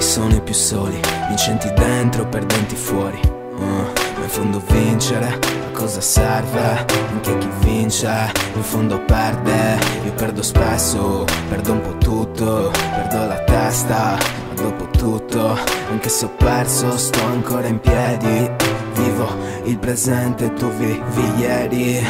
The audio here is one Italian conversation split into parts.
sono i più soli, vincenti dentro, perdenti fuori. Uh, in fondo vincere a cosa serve? Anche chi vince in fondo perde. Io perdo spesso, perdo un po' tutto, perdo la testa, ma dopo tutto, anche se ho perso, sto ancora in piedi. Vivo il presente, tu vivi ieri.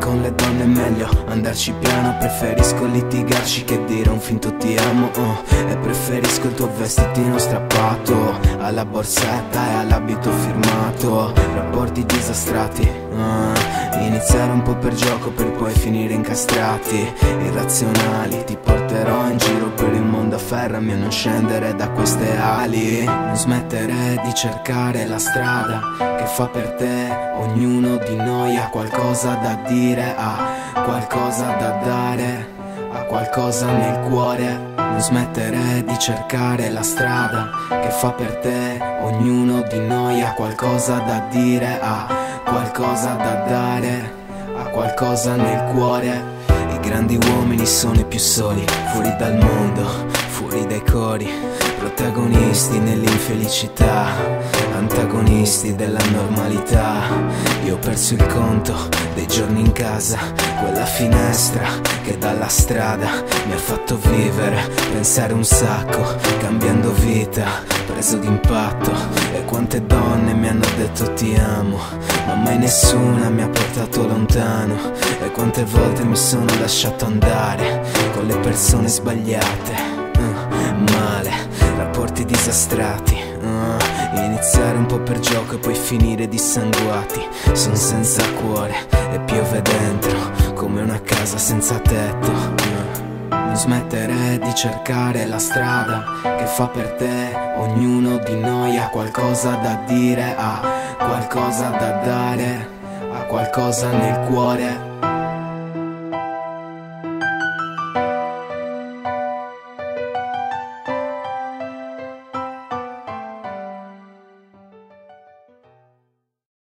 Con le donne è meglio andarci piano Preferisco litigarci che dire un finto ti amo. Oh. E preferisco il tuo vestitino strappato Alla borsetta e all'abito firmato. Rapporti disastrati uh. Iniziare un po' per gioco per poi finire incastrati Irrazionali Ti porterò in giro per il mondo Afferrami a non scendere da queste ali Non smettere di cercare la strada Che fa per te Ognuno di noi ha qualcosa da dire ha qualcosa da dare, ha qualcosa nel cuore. Non smettere di cercare la strada che fa per te. Ognuno di noi ha qualcosa da dire, ha qualcosa da dare, ha qualcosa nel cuore. I grandi uomini sono i più soli, fuori dal mondo, fuori dai cori, protagonisti nell'infelicità, antagonisti della normalità. Io ho perso il conto dei giorni in casa, quella finestra che dalla strada mi ha fatto vivere, pensare un sacco, cambiando vita, preso d'impatto. E quante donne mi hanno detto ti amo, ma mai nessuna mi ha portato lontano. E quante volte mi sono lasciato andare con le persone sbagliate, uh, male, rapporti disastrati. Uh, iniziare un po' per gioco e poi finire dissanguati. Sono senza cuore e piove dentro come una casa senza tetto. Uh, non smettere di cercare la strada che fa per te. Ognuno di noi ha qualcosa da dire, ha qualcosa da dare, ha qualcosa nel cuore